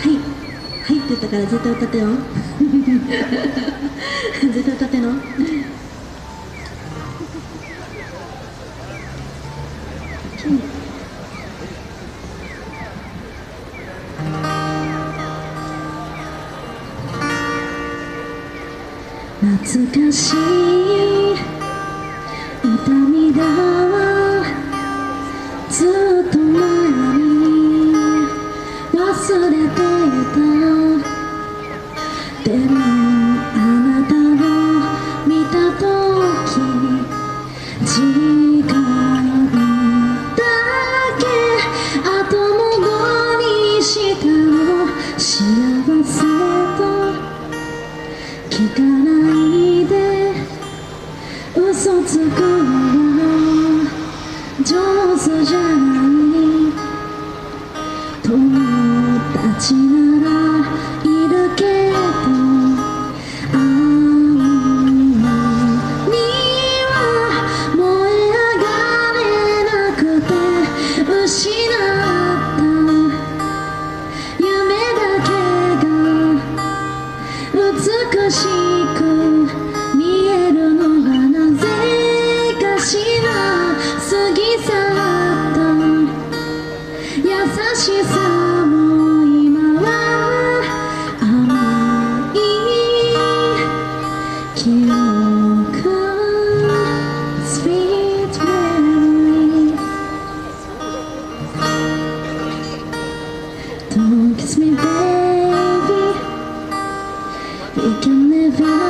はい。はいって言ったから絶対歌ってよ。絶対歌っての？懐かしい痛みだわ。ずっと前に忘れて嘘つくのは上手じゃない友達ならいるけどあんなには燃え上がれなくて失った夢だけが美しく Don't kiss me baby. We can never